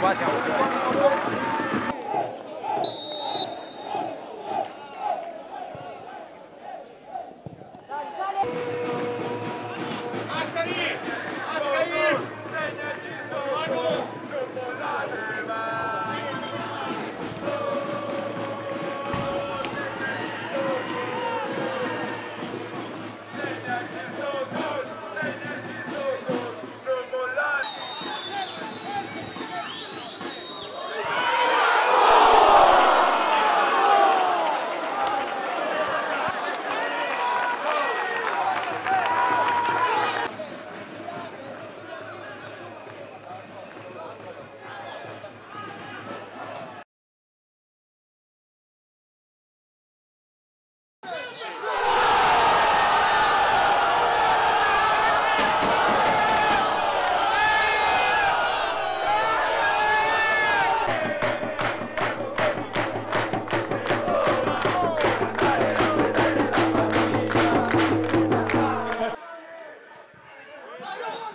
Quá chào. Barone!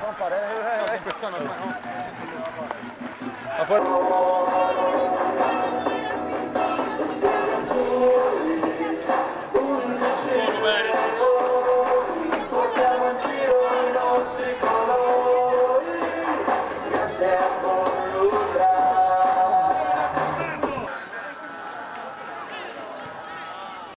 Vamos parar, vai, vai, vai.